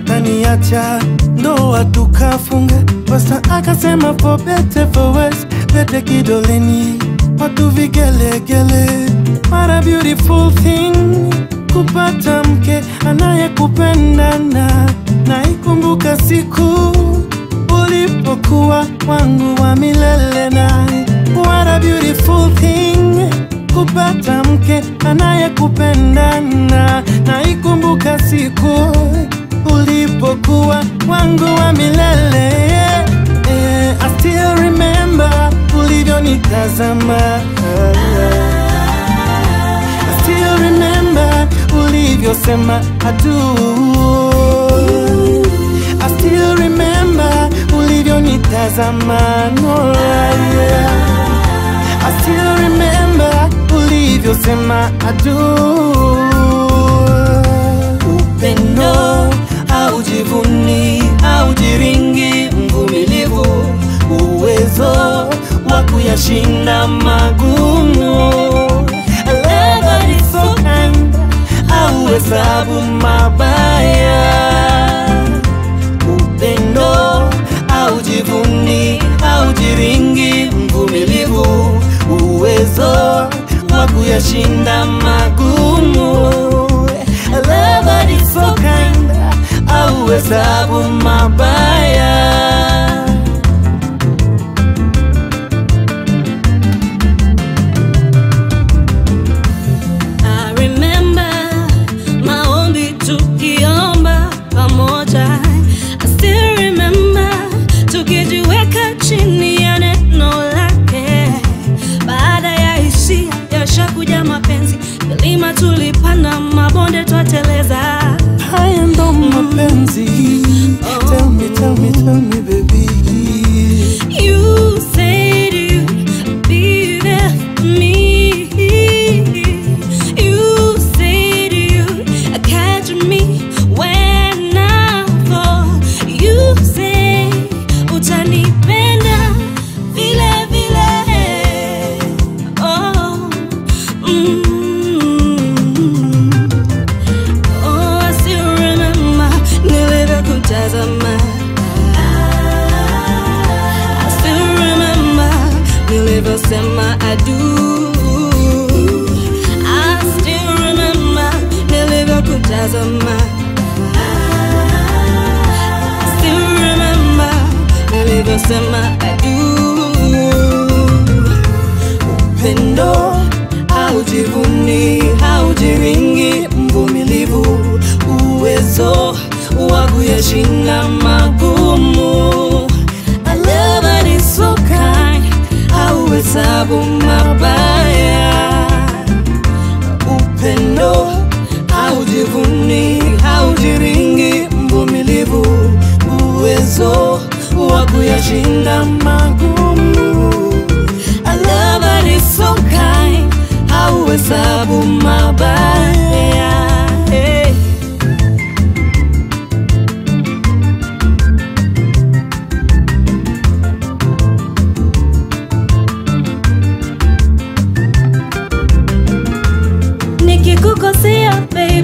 akaniacha ndoa tukafunga, pasta akasema for better for worse, pete kidoleni, watu vigelegele. What a beautiful thing kupata mke anayekupendana. Naikumbuka siku ulipokuwa wangu wa milele naye. What a beautiful thing kupata mke anayekupendana. na ikumbuka siku ulipokuwa wangu wa milele. Eh, I still remember ulivyonitazama. I still remember ulivyosema hatu I still remember ulivyonitazama no, yeah. I still remember ulivyosema adu. sa bumabay tell me, nilivyosema I do. I still remember nilivyokutazama. Still remember. Upendo haujivuni, haujiringi, mvumilivu, uwezo wa kuyashinda magumu. sa bumabalik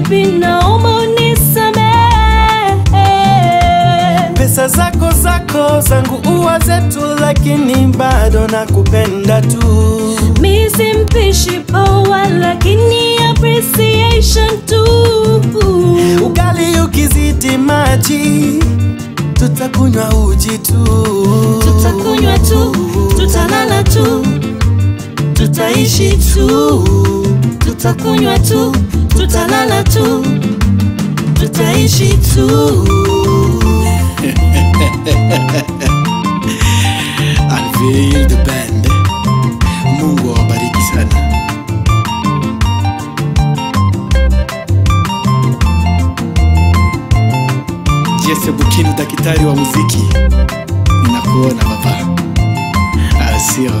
baby, naomba unisamehe. Pesa zako zako zangu uwa zetu, lakini bado nakupenda tu. Mi mpishi poa, lakini appreciation tu. Ugali ukizidi maji, tutakunywa uji tu. Tutakunywa tu, tutalala tu, tutaishi tu. Tutakunywa tu, tutalala tu, tutaishi tu. The band. Mungu daktari wa muziki, ninakuona baba. Sio